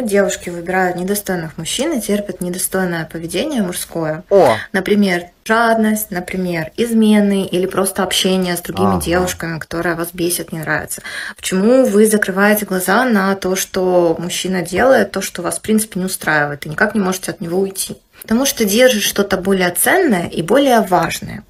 почему девушки выбирают недостойных мужчин и терпят недостойное поведение мужское. О, Например, жадность, например, измены или просто общение с другими Ага. девушками, которые вас бесят, не нравятся. Почему вы закрываете глаза на то, что мужчина делает, то, что вас, в принципе, не устраивает, и никак не можете от него уйти? Потому что держит что-то более ценное и более важное.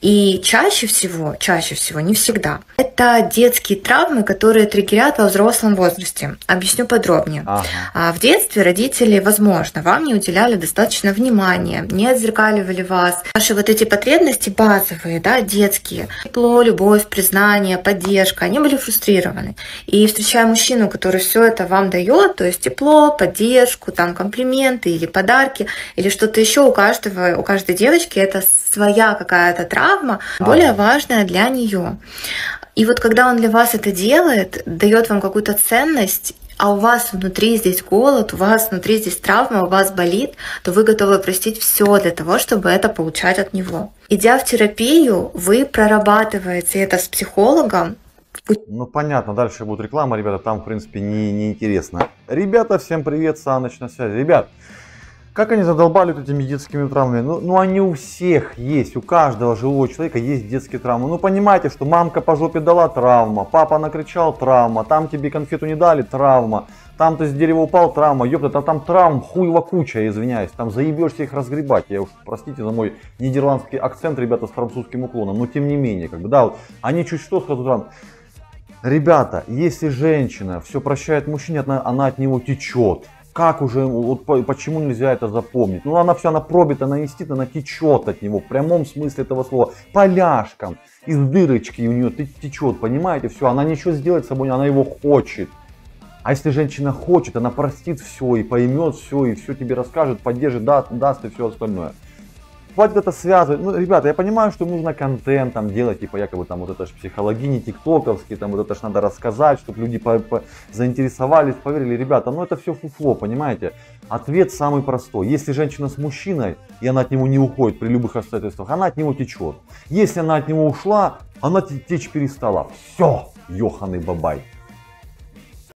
И чаще всего, чаще всего, не всегда, это детские травмы, которые триггерят во взрослом возрасте. Объясню подробнее. ага. А в детстве родители, возможно, вам не уделяли достаточно внимания, не отзеркаливали вас. Ваши вот эти потребности базовые, да, детские, тепло, любовь, признание, поддержка, они были фрустрированы. И встречая мужчину, который все это вам дает, то есть тепло, поддержку, там комплименты или подарки, или что-то еще у каждого, у каждой девочки это своя какая-то травма, более важная для нее. И вот когда он для вас это делает, дает вам какую-то ценность, а у вас внутри здесь голод, у вас внутри здесь травма, у вас болит, то вы готовы простить все для того, чтобы это получать от него. Идя в терапию, вы прорабатываете это с психологом, Ну понятно, дальше будет реклама, ребята, там в принципе не, не интересно. Ребята, всем привет, Саныч на связи. Ребят, как они задолбали вот этими детскими травмами? Ну, ну они у всех есть, у каждого живого человека есть детские травмы. Ну понимаете, что мамка по жопе дала травма, папа накричал травма, там тебе конфету не дали травма, там ты с дерева упал травма, ёпта, там, там травм хуева куча, извиняюсь, там заебешься их разгребать. Я уж, простите за мой нидерландский акцент, ребята, с французским уклоном, но тем не менее, как бы, да, вот, они чуть что скажут там, Ребята, если женщина все прощает мужчине, она, она от него течет. Как уже, вот по- почему нельзя это запомнить? Ну она вся она пробита, она инстит, она течет от него, в прямом смысле этого слова. Поляшком, из дырочки у нее течет, понимаете, все, она ничего сделать с собой, она его хочет. А если женщина хочет, она простит все и поймет все, и все тебе расскажет, поддержит, да, даст и все остальное. Хватит это связывать. Ну, ребята, я понимаю, что нужно контент там делать, типа якобы там вот это ж психологини, тиктоковские, там вот это ж надо рассказать, чтобы люди по- по- заинтересовались, поверили. Ребята, ну это все фуфло, понимаете? Ответ самый простой. Если женщина с мужчиной, и она от него не уходит при любых обстоятельствах, она от него течет. Если она от него ушла, она те- течь перестала. Все, ёханый бабай.